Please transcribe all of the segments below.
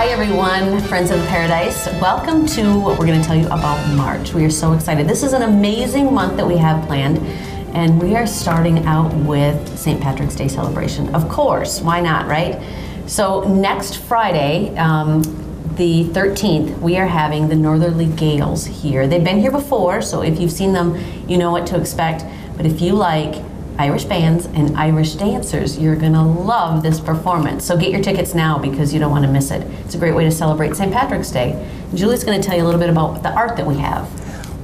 everyone, friends of paradise. Welcome to what we're going to tell you about March. We are so excited. This is an amazing month that we have planned, and we are starting out with St. Patrick's Day celebration. Of course, why not, right? So, next Friday, um, the 13th, we are having the Northerly Gales here. They've been here before, so if you've seen them, you know what to expect. But if you like Irish bands and Irish dancers. You're going to love this performance. So get your tickets now because you don't want to miss it. It's a great way to celebrate St. Patrick's Day. Julie's going to tell you a little bit about the art that we have.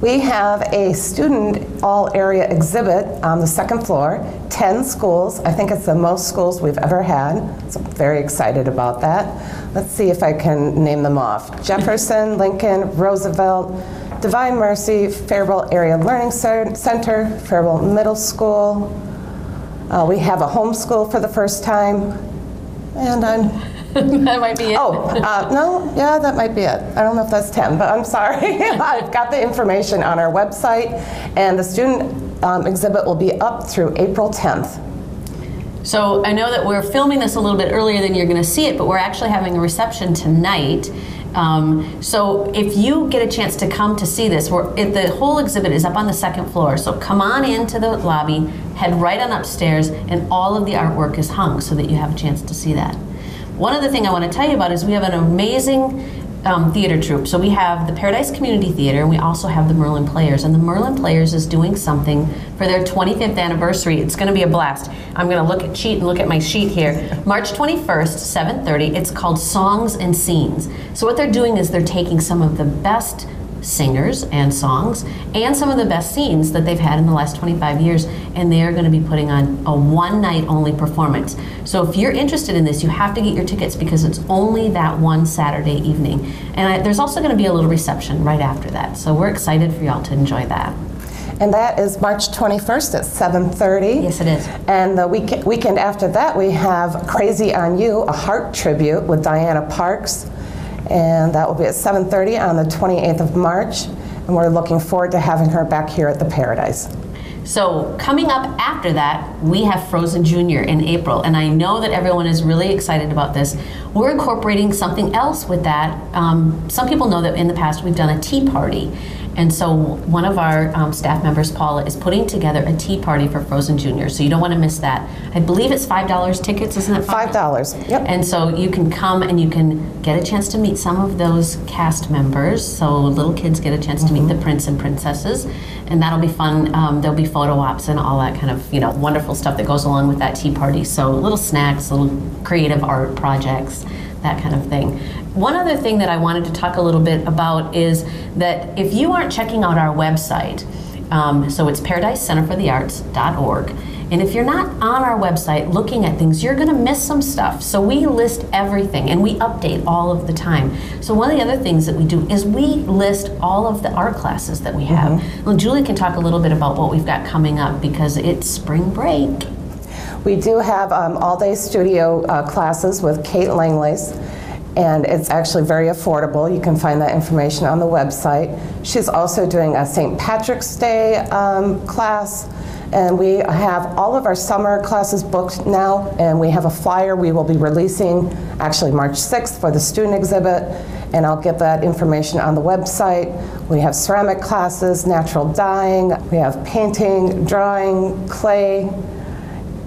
We have a student all area exhibit on the second floor, 10 schools. I think it's the most schools we've ever had. So I'm very excited about that. Let's see if I can name them off Jefferson, Lincoln, Roosevelt, Divine Mercy, Faribault Area Learning Center, Faribault Middle School. Uh, we have a homeschool for the first time. And I'm. that might be it. Oh, uh, no, yeah, that might be it. I don't know if that's 10, but I'm sorry. I've got the information on our website, and the student um, exhibit will be up through April 10th. So I know that we're filming this a little bit earlier than you're going to see it, but we're actually having a reception tonight. Um, so if you get a chance to come to see this, it, the whole exhibit is up on the second floor. So come on into the lobby, head right on upstairs, and all of the artwork is hung so that you have a chance to see that. One other thing I want to tell you about is we have an amazing um, theater troupe. So we have the Paradise Community Theater, and we also have the Merlin Players. And the Merlin Players is doing something for their 25th anniversary. It's going to be a blast. I'm going to look at cheat and look at my sheet here. March 21st, 7:30. It's called Songs and Scenes. So what they're doing is they're taking some of the best singers and songs and some of the best scenes that they've had in the last 25 years and they're going to be putting on a one night only performance. So if you're interested in this you have to get your tickets because it's only that one saturday evening. And I, there's also going to be a little reception right after that. So we're excited for y'all to enjoy that. And that is March 21st at 7:30. Yes, it is. And the week- weekend after that, we have "Crazy on You," a heart tribute with Diana Parks and that will be at 7.30 on the 28th of March, and we're looking forward to having her back here at the Paradise. So coming up after that, we have Frozen Junior in April, and I know that everyone is really excited about this. We're incorporating something else with that. Um, some people know that in the past we've done a tea party, and so one of our um, staff members, Paula, is putting together a tea party for Frozen Junior. So you don't want to miss that. I believe it's five dollars tickets, isn't it? Five dollars. Yep. And so you can come and you can get a chance to meet some of those cast members. So little kids get a chance to meet the mm-hmm. prince and princesses, and that'll be fun. Um, there'll be photo ops and all that kind of you know wonderful stuff that goes along with that tea party. So little snacks, little creative art projects that kind of thing. One other thing that I wanted to talk a little bit about is that if you aren't checking out our website, um, so it's paradisecenterforthearts.org. And if you're not on our website looking at things, you're going to miss some stuff. So we list everything and we update all of the time. So one of the other things that we do is we list all of the art classes that we have. Mm-hmm. Well, Julie can talk a little bit about what we've got coming up because it's spring break. We do have um, all-day studio uh, classes with Kate Langlace and it's actually very affordable. You can find that information on the website. She's also doing a St. Patrick's Day um, class, and we have all of our summer classes booked now, and we have a flyer we will be releasing actually March 6th for the student exhibit, and I'll get that information on the website. We have ceramic classes, natural dyeing, we have painting, drawing, clay,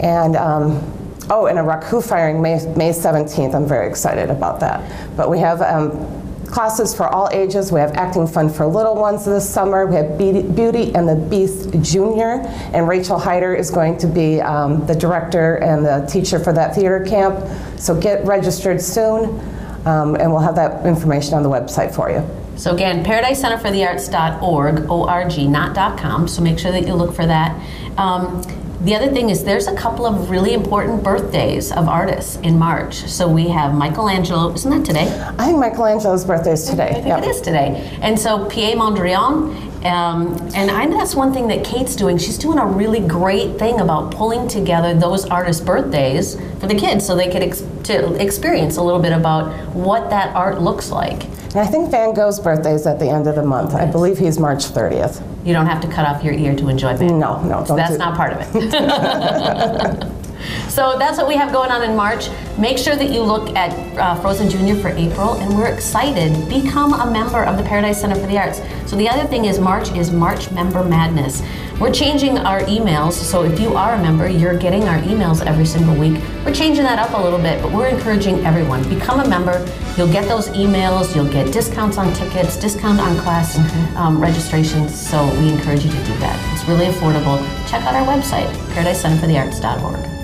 and um, Oh, and a raku firing May, May 17th. I'm very excited about that. But we have um, classes for all ages. We have acting fun for little ones this summer. We have Beauty and the Beast Junior, and Rachel Hyder is going to be um, the director and the teacher for that theater camp. So get registered soon, um, and we'll have that information on the website for you. So again, paradisecenterforthearts.org, O-R-G, not .com. So make sure that you look for that. Um, the other thing is there's a couple of really important birthdays of artists in March. So we have Michelangelo, isn't that today? I think Michelangelo's birthday is today. I think yep. it is today. And so Pierre Mondrian, um, and I know that's one thing that Kate's doing. She's doing a really great thing about pulling together those artists' birthdays for the kids so they could ex- to experience a little bit about what that art looks like. And I think Van Gogh's birthday is at the end of the month. I believe he's March 30th. You don't have to cut off your ear to enjoy Van No, no. So that's do not part of it. So that's what we have going on in March. Make sure that you look at uh, Frozen Junior for April, and we're excited. Become a member of the Paradise Center for the Arts. So the other thing is March is March Member Madness. We're changing our emails, so if you are a member, you're getting our emails every single week. We're changing that up a little bit, but we're encouraging everyone. Become a member. You'll get those emails. You'll get discounts on tickets, discount on class um, registrations. So we encourage you to do that. It's really affordable. Check out our website, ParadiseCenterForTheArts.org.